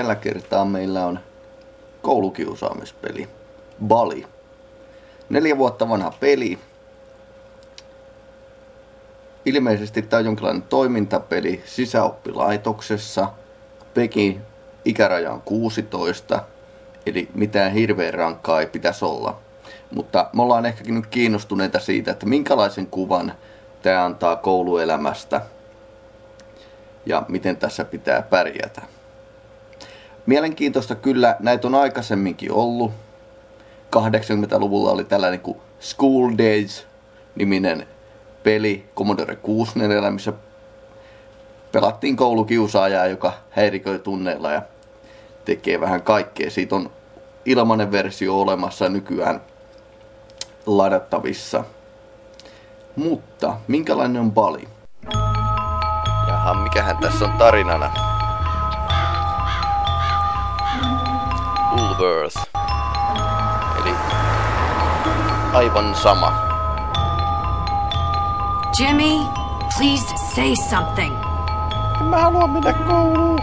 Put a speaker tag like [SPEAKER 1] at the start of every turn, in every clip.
[SPEAKER 1] tällä kertaa meillä on koulukiusaamispeli. Bali. Neljä vuotta vanha peli. Ilmeisesti tämä on jonkinlainen toimintapeli sisäoppilaitoksessa. Pekin ikäraja on 16, eli mitään hirveän rankkaa ei pitäisi olla. Mutta me ollaan ehkäkin nyt kiinnostuneita siitä, että minkälaisen kuvan tämä antaa kouluelämästä ja miten tässä pitää pärjätä. Mielenkiintoista kyllä, näitä on aikaisemminkin ollut. 80-luvulla oli tällainen kuin School Days-niminen peli Commodore 64, missä pelattiin koulukiusaajaa, joka häiriköi tunneilla ja tekee vähän kaikkea. Siitä on ilmainen versio olemassa nykyään ladattavissa. Mutta minkälainen on Bali? Jaha, mikähän tässä on tarinana? Ulverth. Eli aivan sama.
[SPEAKER 2] Jimmy, please say something.
[SPEAKER 1] Mä haluan mennä kouluun.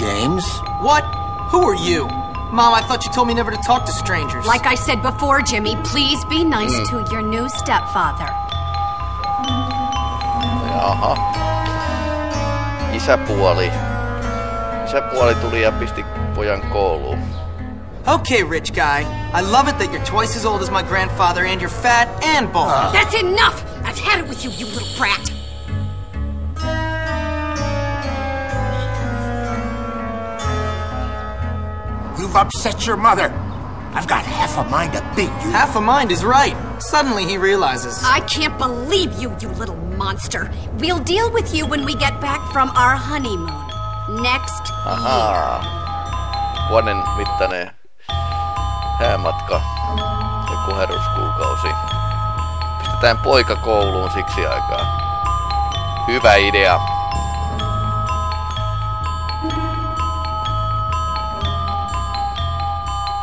[SPEAKER 3] James?
[SPEAKER 4] What? Who are you? Mom, I thought you told me never to talk to strangers.
[SPEAKER 2] Like I said before, Jimmy, please be nice to your new stepfather.
[SPEAKER 1] Jaha. Isäpuoli. Isäpuoli tuli ja pisti pojan kouluun.
[SPEAKER 4] Okay, rich guy. I love it that you're twice as old as my grandfather and you're fat and bald. Ah.
[SPEAKER 2] That's enough! I've had it with you, you little brat!
[SPEAKER 3] You've upset your mother. I've got half a mind to beat you.
[SPEAKER 4] Half a mind is right. Suddenly he realizes.
[SPEAKER 2] I can't believe you, you little monster. We'll deal with you when we get back from our honeymoon. Next
[SPEAKER 1] Ahaa. Vuoden mittainen häämatka ja kuheruskuukausi. Pistetään poika kouluun siksi aikaa. Hyvä idea.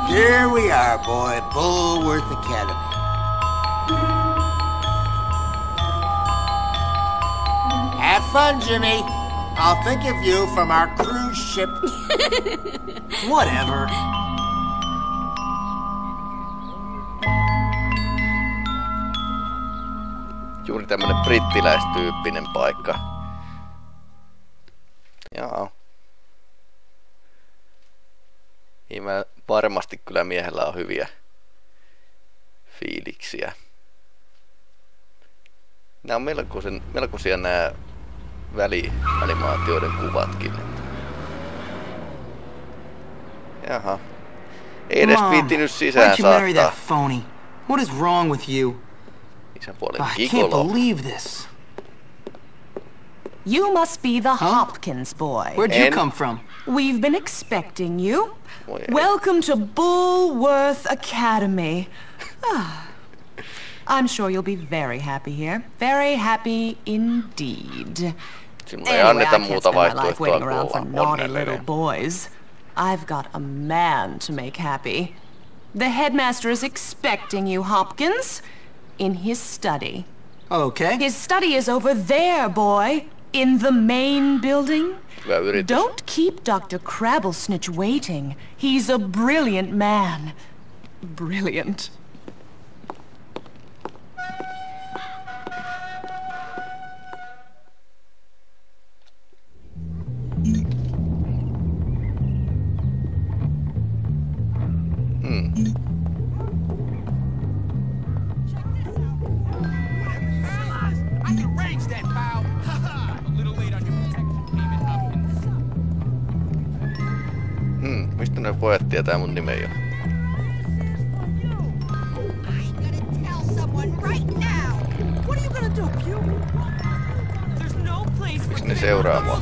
[SPEAKER 3] Here we are, boy. Bullworth Academy. Have fun, Jimmy. I'll think of you from our cruise ship.
[SPEAKER 4] Whatever.
[SPEAKER 1] Juuri tämmönen brittiläistyyppinen paikka. Jaa. Niin mä varmasti kyllä miehellä on hyviä fiiliksiä. Nämä on melkoisen, melkoisia nämä väli, animaatioiden kuvatkin. Jaha. Ei edes
[SPEAKER 4] Mom,
[SPEAKER 1] viittinyt sisään
[SPEAKER 4] why'd you marry
[SPEAKER 1] saattaa.
[SPEAKER 4] that phony? What is wrong with you?
[SPEAKER 1] Isäpuolen
[SPEAKER 4] I can't believe this.
[SPEAKER 5] You must be the Hopkins boy.
[SPEAKER 4] Where'd you come from?
[SPEAKER 5] We've been expecting you.
[SPEAKER 1] Voi.
[SPEAKER 5] Welcome to Bullworth Academy. I'm sure you'll be very happy here. Very happy indeed.
[SPEAKER 1] Sinulle ei
[SPEAKER 5] Anyway, I
[SPEAKER 1] anneta
[SPEAKER 5] can't
[SPEAKER 1] muuta
[SPEAKER 5] spend my life
[SPEAKER 1] vaihtoehtoa
[SPEAKER 5] waiting
[SPEAKER 1] kuin
[SPEAKER 5] around for naughty little
[SPEAKER 1] onnellinen.
[SPEAKER 5] boys. I've got a man to make happy. The headmaster is expecting you, Hopkins, in his study.
[SPEAKER 4] Okay.
[SPEAKER 5] His study is over there, boy, in the main building. Don't keep Dr. Crabblesnitch waiting. He's a brilliant man. Brilliant.
[SPEAKER 1] pojat tietää mun nimen jo. Miks ne seuraa mua?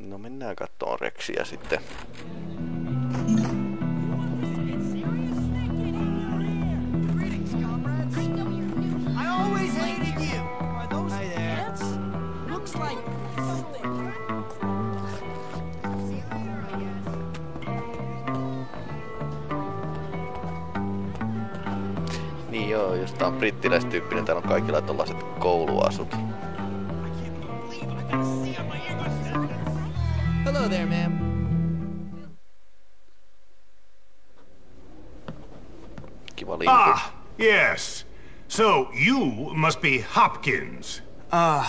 [SPEAKER 1] No mennään kattoon Reksiä sitten. On brittiläistyyppinen, täällä on kaikilla tällaiset kouluasut.
[SPEAKER 4] Hello there, ma'am.
[SPEAKER 1] Kiva linku.
[SPEAKER 6] Ah, yes. So you must be Hopkins.
[SPEAKER 4] Uh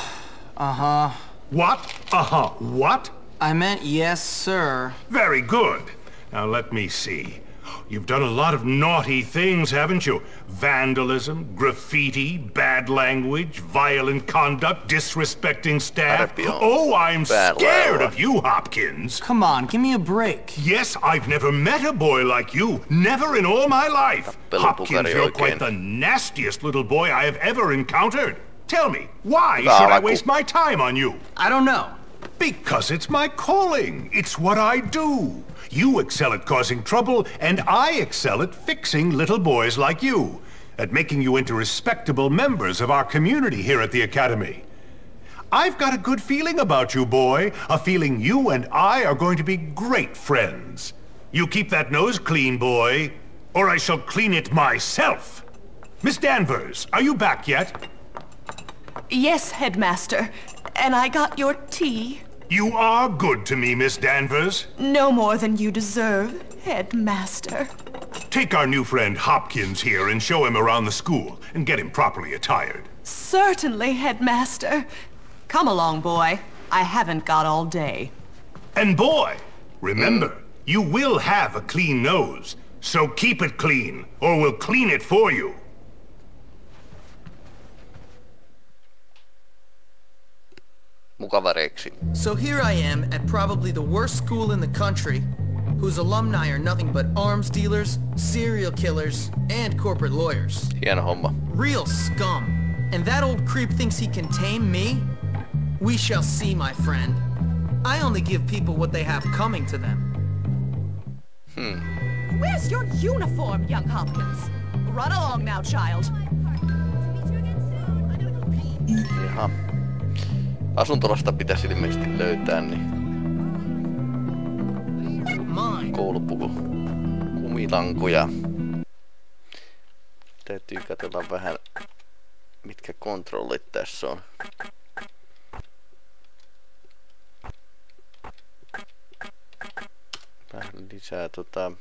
[SPEAKER 4] huh.
[SPEAKER 6] What? Uh-huh. What?
[SPEAKER 4] I meant yes, sir.
[SPEAKER 6] Very good. Now let me see. You've done a lot of naughty things, haven't you? Vandalism, graffiti, bad language, violent conduct, disrespecting staff. Oh, I'm scared
[SPEAKER 1] lailla.
[SPEAKER 6] of you, Hopkins.
[SPEAKER 4] Come on, give me a break.
[SPEAKER 6] Yes, I've never met a boy like you. Never in all my life. Hopkins, you're
[SPEAKER 1] oikein.
[SPEAKER 6] quite the nastiest little boy I have ever encountered. Tell me, why should I waste my time on you?
[SPEAKER 4] I don't know.
[SPEAKER 6] Because it's my calling. It's what I do. You excel at causing trouble, and I excel at fixing little boys like you, at making you into respectable members of our community here at the Academy. I've got a good feeling about you, boy. A feeling you and I are going to be great friends. You keep that nose clean, boy, or I shall clean it myself. Miss Danvers, are you back yet?
[SPEAKER 5] Yes, Headmaster. And I got your tea.
[SPEAKER 6] You are good to me, Miss Danvers.
[SPEAKER 5] No more than you deserve, Headmaster.
[SPEAKER 6] Take our new friend Hopkins here and show him around the school and get him properly attired.
[SPEAKER 5] Certainly, Headmaster. Come along, boy. I haven't got all day.
[SPEAKER 6] And boy, remember, you will have a clean nose. So keep it clean, or we'll clean it for you.
[SPEAKER 1] Mukava reksi.
[SPEAKER 4] So here I am at probably the worst school in the country, whose alumni are nothing but arms dealers, serial killers, and corporate lawyers.
[SPEAKER 1] Hieno homma.
[SPEAKER 4] Real scum. And that old creep thinks he can tame me? We shall see, my friend. I only give people what they have coming to them. Hmm.
[SPEAKER 7] Where's your uniform, young Hopkins? Run along now, child.
[SPEAKER 1] Jaha. Asuntolasta pitäisi ilmeisesti löytää, niin koulupuku. Kumilankoja. Täytyy katsella vähän, mitkä kontrollit tässä on. Vähän lisää tota...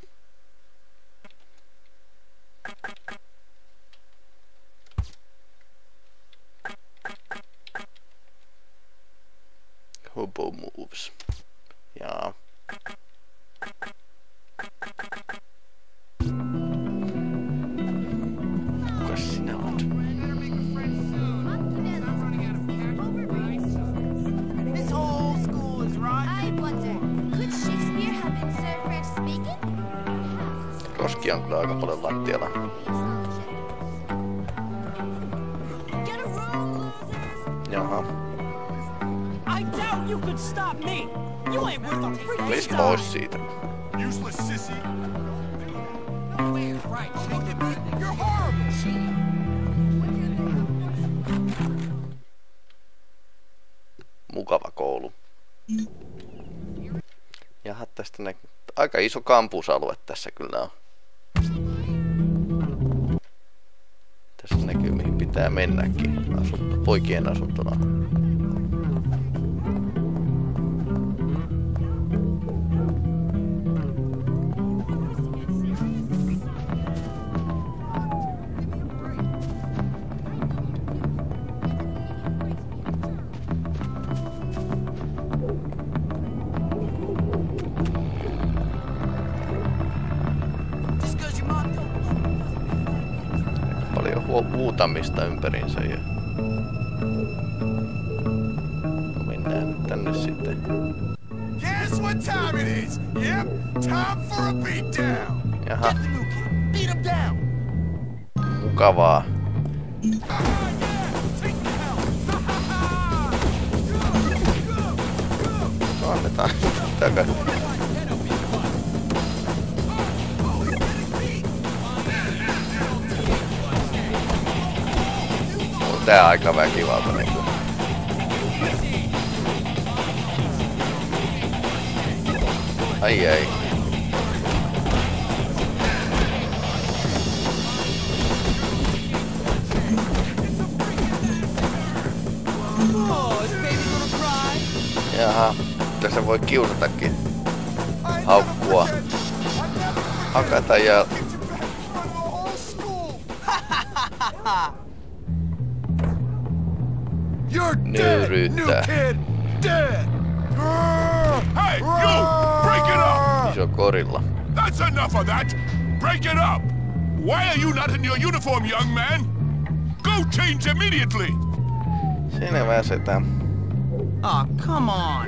[SPEAKER 1] Roski on kyllä aika paljon lattialla. Jaha.
[SPEAKER 8] I doubt you could stop me. You ain't worth a freaking
[SPEAKER 1] Menis
[SPEAKER 8] star.
[SPEAKER 1] pois siitä.
[SPEAKER 6] Useless sissy.
[SPEAKER 3] Right, shake it, man. You're horrible.
[SPEAKER 1] Mukava koulu. Jaha, tästä näkyy. Aika iso kampusalue tässä kyllä on. Pitää mennäkin. Asunto, poikien asuntona. Huutamista ympärinsä ja... No mennään nyt tänne sitten.
[SPEAKER 8] Guess what time it is? Yep, time for a beatdown.
[SPEAKER 1] Jaha.
[SPEAKER 3] Beat him down.
[SPEAKER 1] mukavaa. No annetaan takaisin. Tää aika väkivalta niinku. Ai ei. Jaha, tässä voi kiusatakin haukkua, hakata ja
[SPEAKER 8] You're
[SPEAKER 1] nöyryyttää.
[SPEAKER 8] Ah, hey, you! Break it up!
[SPEAKER 1] Iso korilla.
[SPEAKER 8] That's enough of that! Break it up! Why are you not in your uniform, young man? Go change immediately!
[SPEAKER 1] Selvä setä.
[SPEAKER 4] Aw, come on.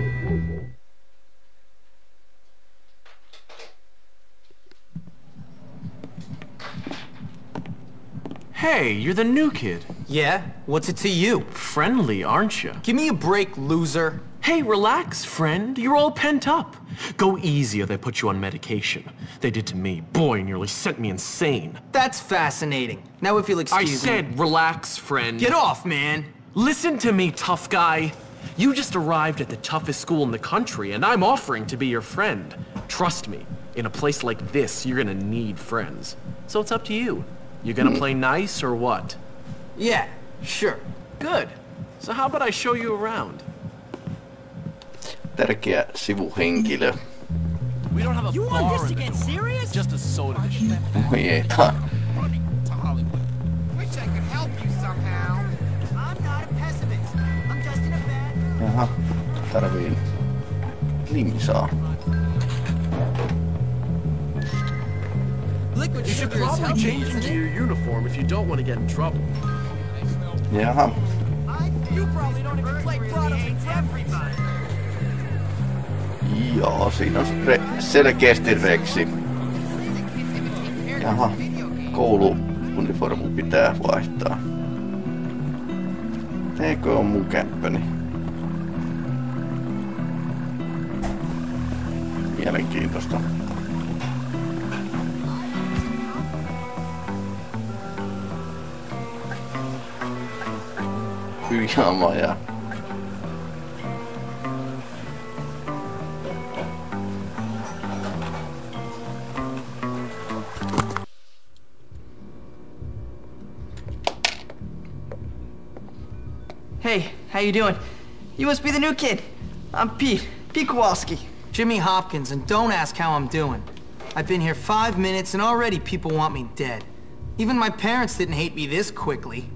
[SPEAKER 9] Hey, you're the new kid.
[SPEAKER 4] Yeah? What's it to you?
[SPEAKER 9] Friendly, aren't you?
[SPEAKER 4] Give me a break, loser.
[SPEAKER 9] Hey, relax, friend. You're all pent up. Go easy or they put you on medication. They did to me. Boy, nearly sent me insane.
[SPEAKER 4] That's fascinating. Now if you'll
[SPEAKER 9] I
[SPEAKER 4] excuse me.
[SPEAKER 9] said relax, friend.
[SPEAKER 4] Get off, man.
[SPEAKER 9] Listen to me, tough guy. You just arrived at the toughest school in the country, and I'm offering to be your friend. Trust me, in a place like this, you're gonna need friends. So it's up to you. You gonna play nice or what?
[SPEAKER 4] Yeah, sure.
[SPEAKER 9] Good. So how about I show you around?
[SPEAKER 1] Tärkeä sivuhenkilö.
[SPEAKER 9] We don't have a
[SPEAKER 7] You
[SPEAKER 9] bar
[SPEAKER 7] want this to get serious?
[SPEAKER 9] Just a soda machine.
[SPEAKER 1] Oi ei tää.
[SPEAKER 3] Running to Hollywood. Wish I could help you somehow.
[SPEAKER 7] I'm not a pessimist. I'm just in a bad mood.
[SPEAKER 1] Jaha, tarvii limsaa.
[SPEAKER 4] Liquid
[SPEAKER 9] You should probably change into your uniform if you don't want to get in trouble.
[SPEAKER 1] Jaha, joo, siinä on re- selkeästi reksi. Jaha, kouluuniformu pitää vaihtaa. Eikö on mun kämppäni? Mielenkiintoista.
[SPEAKER 10] Hey, how you doing? You must be the new kid. I'm Pete. Pete Kowalski.
[SPEAKER 4] Jimmy Hopkins, and don't ask how I'm doing. I've been here five minutes, and already people want me dead. Even my parents didn't hate me this quickly.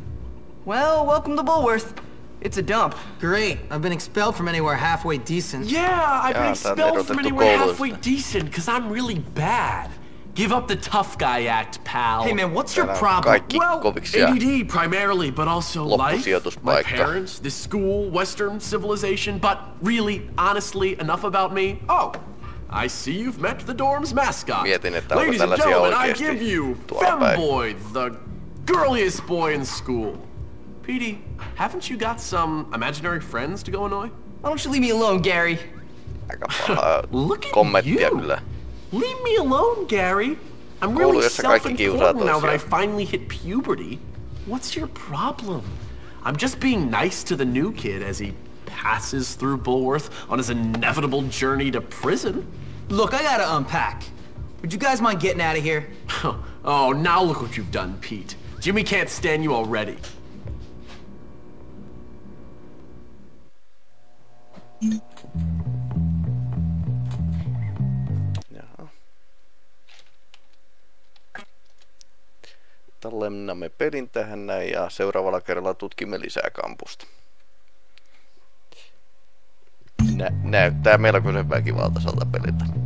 [SPEAKER 10] Well, welcome to Bullworth. It's a dump.
[SPEAKER 4] Great. I've been expelled from anywhere halfway decent.
[SPEAKER 9] Yeah, I've been expelled from anywhere halfway decent because I'm really bad. Give up the tough guy act, pal.
[SPEAKER 10] Hey man, what's your
[SPEAKER 1] Täällä on
[SPEAKER 10] problem?
[SPEAKER 1] kaikki
[SPEAKER 9] Well,
[SPEAKER 1] koviksia.
[SPEAKER 9] ADD primarily, but also life, my parents, this school, Western civilization. But really, honestly, enough about me. Oh, I see you've met the dorm's mascot.
[SPEAKER 1] Mietin, että onko
[SPEAKER 9] Ladies and
[SPEAKER 1] tällaisia
[SPEAKER 9] gentlemen, I give you
[SPEAKER 1] tuolla päin.
[SPEAKER 9] Femboy, the girliest boy in school. Petey, haven't you got some imaginary friends to go annoy?
[SPEAKER 10] Why don't you leave me alone, Gary?
[SPEAKER 1] Aika paha
[SPEAKER 9] Look at
[SPEAKER 1] kommenttia
[SPEAKER 9] you.
[SPEAKER 1] kyllä.
[SPEAKER 9] Leave me alone, Gary. I'm really
[SPEAKER 1] jossa kaikki kiusaa
[SPEAKER 9] self-important now that I finally hit puberty. What's your problem? I'm just being nice to the new kid as he passes through Bullworth on his inevitable journey to prison.
[SPEAKER 4] Look, I gotta unpack. Would you guys mind getting out of here?
[SPEAKER 9] oh, now look what you've done, Pete. Jimmy can't stand you already.
[SPEAKER 1] Jaha. Tallennamme pelin tähän näin ja seuraavalla kerralla tutkimme lisää kampusta. Nä- näyttää melkoisen väkivaltaiselta peliltä.